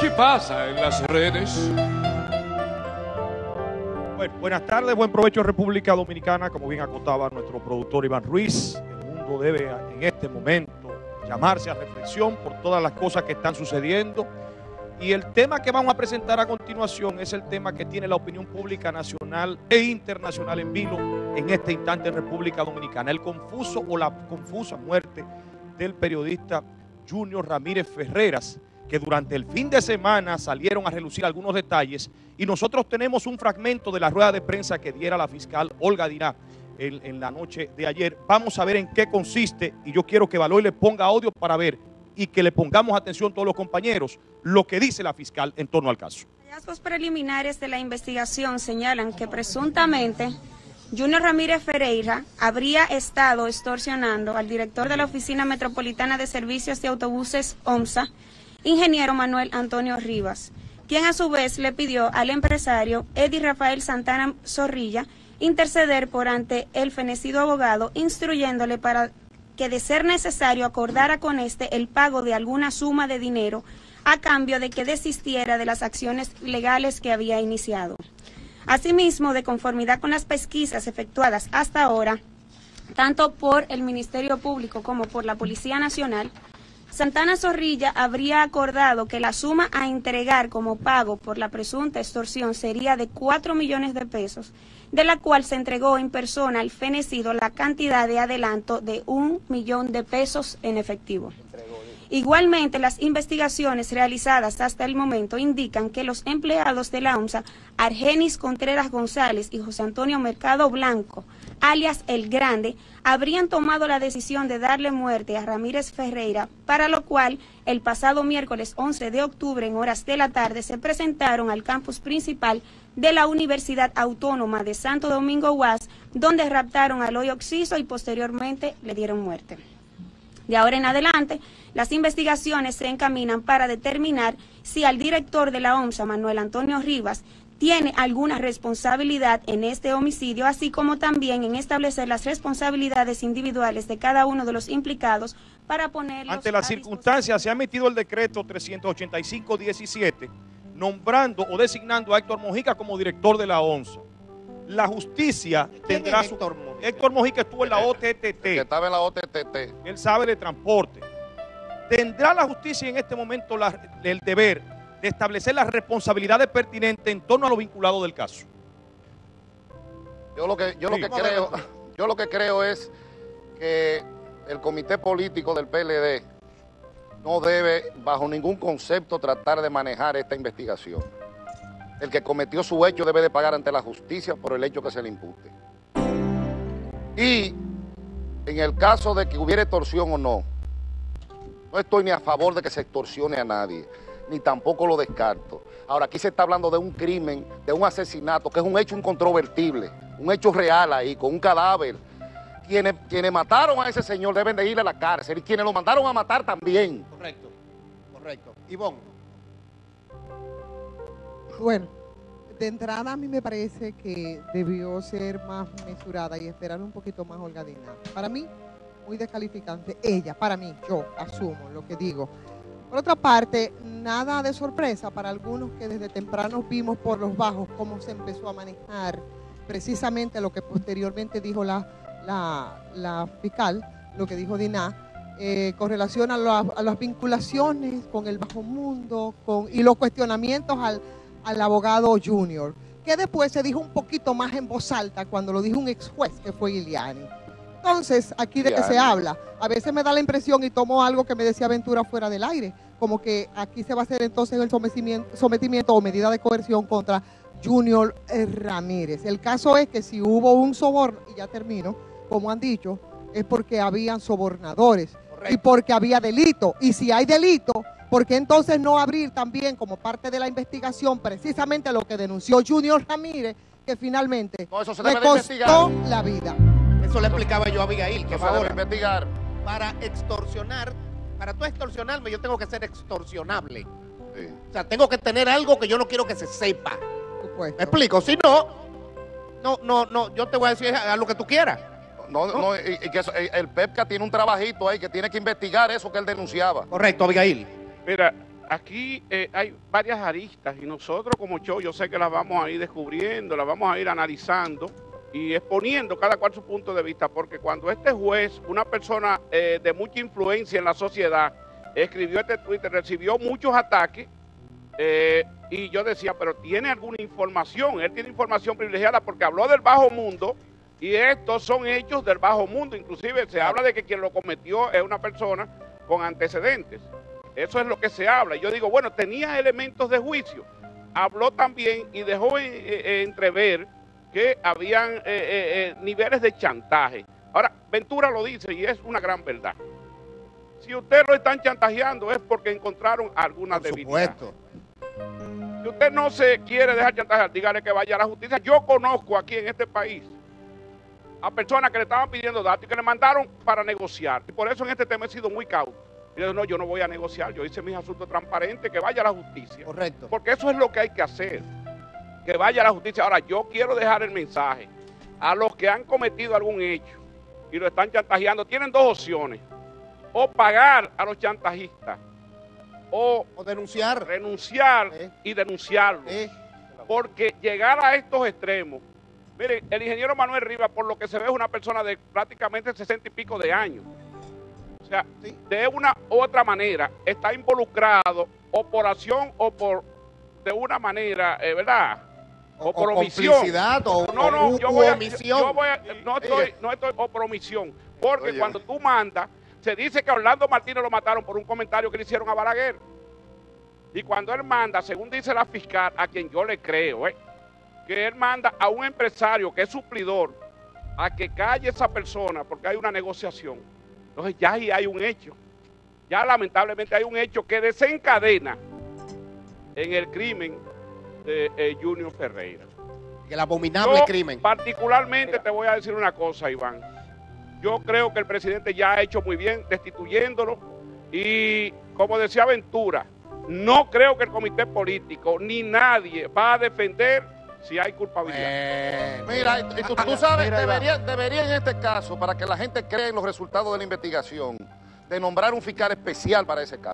¿Qué pasa en las redes? Buenas tardes, buen provecho República Dominicana. Como bien acotaba nuestro productor Iván Ruiz, el mundo debe en este momento llamarse a reflexión por todas las cosas que están sucediendo. Y el tema que vamos a presentar a continuación es el tema que tiene la opinión pública nacional e internacional en vilo en este instante en República Dominicana. El confuso o la confusa muerte del periodista Junior Ramírez Ferreras, que durante el fin de semana salieron a relucir algunos detalles y nosotros tenemos un fragmento de la rueda de prensa que diera la fiscal Olga Dirá en, la noche de ayer. Vamos a ver en qué consiste y yo quiero que Baloy le ponga audio para ver y que le pongamos atención todos los compañeros lo que dice la fiscal en torno al caso. Hallazgos preliminares de la investigación señalan que presuntamente Junior Ramírez Ferreira habría estado extorsionando al director de la Oficina Metropolitana de Servicios de Autobuses OMSA, ingeniero Manuel Antonio Rivas, quien a su vez le pidió al empresario Eddie Rafael Santana Zorrilla interceder por ante el fenecido abogado, instruyéndole para que de ser necesario acordara con este el pago de alguna suma de dinero a cambio de que desistiera de las acciones legales que había iniciado. Asimismo, de conformidad con las pesquisas efectuadas hasta ahora, tanto por el Ministerio Público como por la Policía Nacional, Santana Zorrilla habría acordado que la suma a entregar como pago por la presunta extorsión sería de 4 millones de pesos, de la cual se entregó en persona al fenecido la cantidad de adelanto de un millón de pesos en efectivo. Igualmente, las investigaciones realizadas hasta el momento indican que los empleados de la OMSA, Argenis Contreras González y José Antonio Mercado Blanco, alias El Grande, habrían tomado la decisión de darle muerte a Ramírez Ferreira, para lo cual el pasado miércoles 11 de octubre en horas de la tarde se presentaron al campus principal de la Universidad Autónoma de Santo Domingo UAS, donde raptaron al hoy Oxiso y posteriormente le dieron muerte. De ahora en adelante, las investigaciones se encaminan para determinar si al director de la OMSA, Manuel Antonio Rivas, tiene alguna responsabilidad en este homicidio, así como también en establecer las responsabilidades individuales de cada uno de los implicados para ponerlos Ante las circunstancias, se ha emitido el decreto 385-17, nombrando o designando a Héctor Mojica como director de la ONSA. La justicia tendrá su... Héctor Mojica? Héctor Mojica estuvo en la OTTT. que estaba en la OTTT. Él sabe de transporte. ¿Tendrá la justicia en este momento la- el deber de establecer las responsabilidades pertinentes en torno a lo vinculado del caso? Yo lo que, yo lo que creo, yo lo que creo es que el comité político del PLD no debe, bajo ningún concepto, tratar de manejar esta investigación. El que cometió su hecho debe de pagar ante la justicia por el hecho que se le impute. Y en el caso de que hubiera extorsión o no, no estoy ni a favor de que se extorsione a nadie, ni tampoco lo descarto. Ahora, aquí se está hablando de un crimen, de un asesinato, que es un hecho incontrovertible, un hecho real ahí, con un cadáver. Quienes, quienes mataron a ese señor deben de ir a la cárcel y quienes lo mandaron a matar también. Correcto, correcto. Ivonne, Bueno, de entrada a mí me parece que debió ser más mesurada y esperar un poquito más holgadina. Para mí, muy descalificante. Ella, para mí, yo asumo lo que digo. Por otra parte, nada de sorpresa para algunos que desde temprano vimos por los bajos cómo se empezó a manejar precisamente lo que posteriormente dijo la, la, fiscal, lo que dijo Diná, eh, con relación a, la- a las vinculaciones con el bajo mundo con, y los cuestionamientos al, al abogado junior, que después se dijo un poquito más en voz alta cuando lo dijo un ex juez que fue Iliani. Entonces, aquí de qué se habla. A veces me da la impresión y tomo algo que me decía Ventura fuera del aire, como que aquí se va a hacer entonces el sometimiento, sometimiento o medida de coerción contra Junior Ramírez. El caso es que si hubo un soborno, y ya termino, como han dicho, es porque habían sobornadores y porque había delito. Y si hay delito, ¿por qué entonces no abrir también como parte de la investigación precisamente lo que denunció Junior Ramírez, que finalmente No, le costó la vida? Eso le explicaba yo a Abigail, que ahora investigar. para extorsionar, para tú extorsionarme, yo tengo que ser extorsionable. Sí. O sea, tengo que tener algo que yo no quiero que se sepa. Supuesto. ¿Me explico? Si no, no, no, no, yo te voy a decir haz lo que tú quieras. No, no, y, y que eso- el PEPCA tiene un trabajito ahí que tiene que investigar eso que él denunciaba. Correcto, Abigail. Mira, aquí eh, hay varias aristas y nosotros como show yo sé que las vamos a ir descubriendo, las vamos a ir analizando y exponiendo cada cual su punto de vista, porque cuando este juez, una persona eh, de mucha influencia en la sociedad, escribió este Twitter, recibió muchos ataques eh, y yo decía, pero tiene alguna información, él tiene información privilegiada porque habló del bajo mundo y estos son hechos del bajo mundo, inclusive se habla de que quien lo cometió es una persona con antecedentes. Eso es lo que se habla. Yo digo, bueno, tenía elementos de juicio. Habló también y dejó entrever que habían eh, eh, niveles de chantaje. Ahora, Ventura lo dice y es una gran verdad. Si usted lo están chantajeando es porque encontraron alguna Por debilidad. supuesto. Si usted no se quiere dejar chantajear, dígale que vaya a la justicia. Yo conozco aquí en este país a personas que le estaban pidiendo datos y que le mandaron para negociar. Y por eso en este tema he sido muy cauto. Y yo, no, yo no voy a negociar, yo hice mis asuntos transparentes, que vaya a la justicia. Correcto. Porque eso es lo que hay que hacer. Que vaya a la justicia. Ahora, yo quiero dejar el mensaje a los que han cometido algún hecho y lo están chantajeando. Tienen dos opciones. O pagar a los chantajistas o O denunciar. renunciar Eh. y denunciarlo. Eh, Porque llegar a estos extremos, mire, el ingeniero Manuel Rivas, por lo que se ve, es una persona de prácticamente sesenta y pico de años. O sea, Sí. de una u otra manera está involucrado o por acción o por, de una manera, eh, ¿verdad? O, por omisión. complicidad o, No, no, o- yo voy a, omisión. yo voy a- no estoy, no estoy, o por omisión. Porque Oye. cuando tú mandas, se dice que a Orlando Martínez lo mataron por un comentario que le hicieron a Balaguer. Y cuando él manda, según dice la fiscal, a quien yo le creo, ¿eh? que él manda a un empresario que es suplidor a que calle esa persona porque hay una negociación. Entonces ya ahí hay un hecho. Ya lamentablemente hay un hecho que desencadena en el crimen de eh, Junior Ferreira. El abominable Yo, crimen. Particularmente te voy a decir una cosa, Iván. Yo creo que el presidente ya ha hecho muy bien destituyéndolo y, como decía Ventura, no creo que el comité político ni nadie va a defender si hay culpabilidad. Eh, Mira, y tú, tú sabes, Mira, debería, debería en este caso, para que la gente crea en los resultados de la investigación, de nombrar un fiscal especial para ese caso.